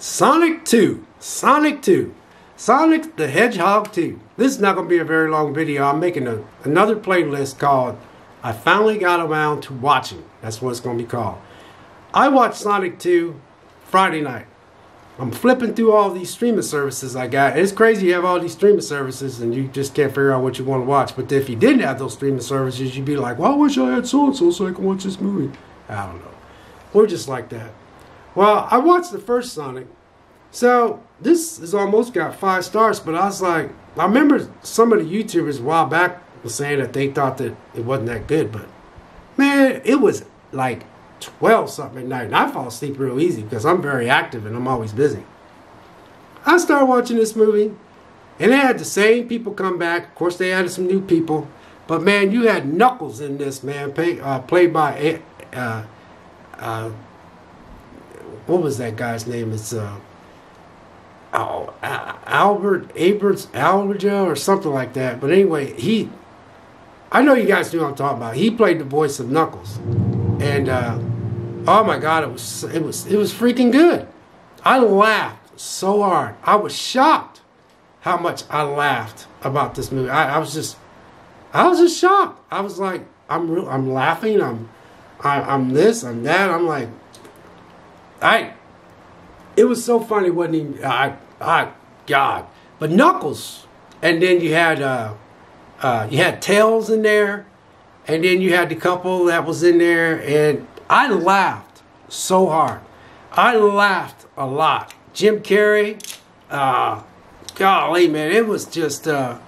Sonic 2. Sonic 2. Sonic the Hedgehog 2. This is not going to be a very long video. I'm making a, another playlist called I Finally Got Around to Watching. That's what it's going to be called. I watched Sonic 2 Friday night. I'm flipping through all these streaming services I got. It's crazy you have all these streaming services and you just can't figure out what you want to watch. But if you didn't have those streaming services, you'd be like, well, I wish I had so and so so I can watch this movie. I don't know. We're just like that. Well, I watched the first Sonic. So this has almost got five stars, but I was like, I remember some of the YouTubers a while back was saying that they thought that it wasn't that good, but man, it was like 12 something at night. And I fall asleep real easy because I'm very active and I'm always busy. I started watching this movie, and they had the same people come back. Of course, they added some new people. But man, you had Knuckles in this, man, pay, uh, played by uh, uh, what was that guy's name? It's uh, oh, Albert Aberts Alberja or something like that. But anyway, he, I know you guys knew what I'm talking about. He played the voice of Knuckles, and uh, oh my God, it was it was it was freaking good. I laughed so hard. I was shocked how much I laughed about this movie. I, I was just, I was just shocked. I was like, I'm real, I'm laughing. I'm, I, I'm this. I'm that. I'm like, I, it was so funny, wasn't even, I, I, God. But Knuckles, and then you had, uh, uh, you had Tails in there, and then you had the couple that was in there, and I laughed so hard. I laughed a lot. Jim Carrey, uh, golly, man, it was just, uh,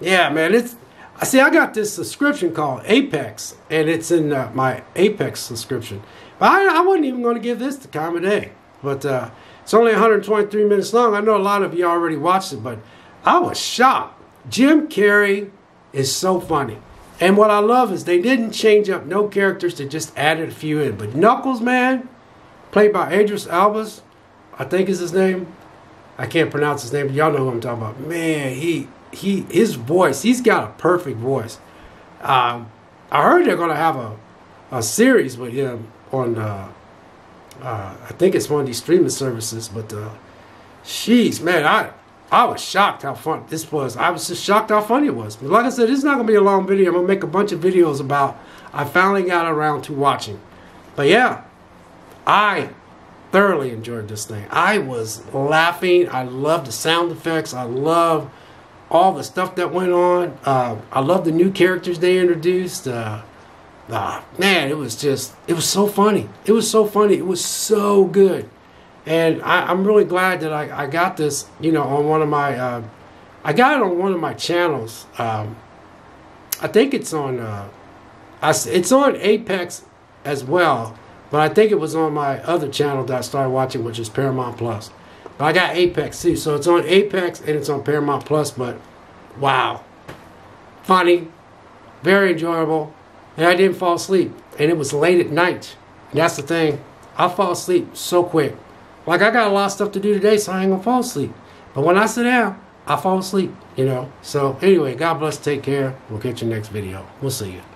yeah, man, it's, I see, I got this subscription called Apex, and it's in uh, my Apex subscription. But I, I wasn't even going to give this the time of day. But uh, it's only 123 minutes long. I know a lot of you already watched it, but I was shocked. Jim Carrey is so funny. And what I love is they didn't change up no characters, they just added a few in. But Knuckles, man, played by Idris Elba, I think is his name. I can't pronounce his name, but y'all know who I'm talking about. Man, he he his voice, he's got a perfect voice. Um, I heard they're gonna have a a series with him on uh, uh, I think it's one of these streaming services, but uh, jeez, man, I I was shocked how fun this was. I was just shocked how funny it was. But like I said, is not gonna be a long video. I'm gonna make a bunch of videos about I finally got around to watching. But yeah, I thoroughly enjoyed this thing. I was laughing. I love the sound effects. I love all the stuff that went on. Uh, I love the new characters they introduced. Uh, uh, man, it was just, it was so funny. It was so funny. It was so good. And I, am really glad that I, I got this, you know, on one of my, uh, I got it on one of my channels. Um, I think it's on, uh, I, it's on Apex as well. But I think it was on my other channel that I started watching, which is Paramount Plus. But I got Apex too. So it's on Apex and it's on Paramount Plus. But wow. Funny. Very enjoyable. And I didn't fall asleep. And it was late at night. And that's the thing. I fall asleep so quick. Like I got a lot of stuff to do today, so I ain't gonna fall asleep. But when I sit down, I fall asleep, you know. So anyway, God bless, take care. We'll catch you next video. We'll see you.